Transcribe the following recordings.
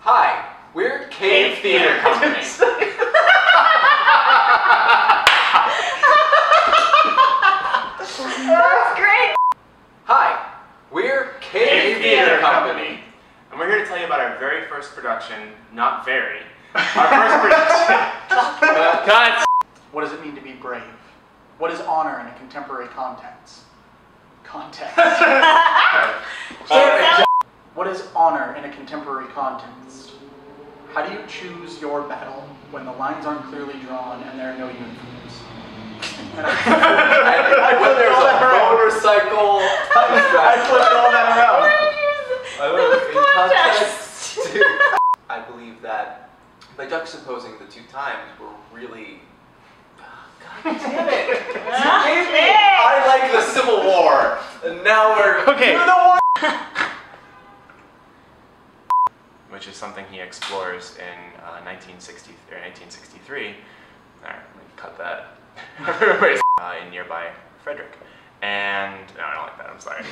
Hi, we're Cave Theater Company. That's great. Hi, we're Cave Theater Company. And we're here to tell you about our very first production, not very. Our first production. Cut. What does it mean to be brave? What is honor in a contemporary context? Context. what is honor in a contemporary context? How do you choose your battle when the lines aren't clearly drawn and there are no uniforms? And I, I when flipped there's all that around. motorcycle. I flipped all that around. I It was in context. context, too. I believe that by juxtaposing the two times, we're really. God damn it! You gave me. I like the Civil War, and now we're. Okay. You're the one. Which is something he explores in uh, 1960 or 1963. All right, let me cut that. uh, in nearby Frederick, and no, I don't like that. I'm sorry.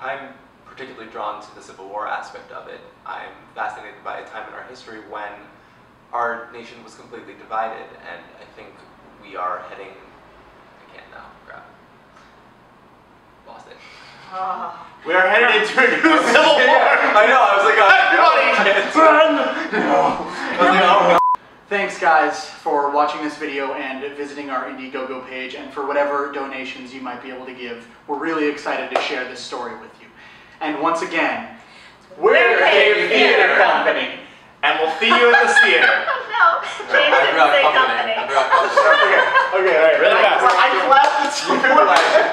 I'm particularly drawn to the Civil War aspect of it. I'm fascinated by a time in our history when our nation was completely divided, and I think we are heading. I can't now. Crap. Lost it. Oh. Ah. we are headed into a new Civil War. I know. I was like, oh, Everybody, no, run! I was like, oh, no. Thanks, guys, for watching this video and visiting our Indiegogo page, and for whatever donations you might be able to give. We're really excited to share this story with you. And once again, We're Cave Theater Company and we'll see you in the theater. no, James didn't say company. company. okay, okay, all right. Really fast. I clapped at you.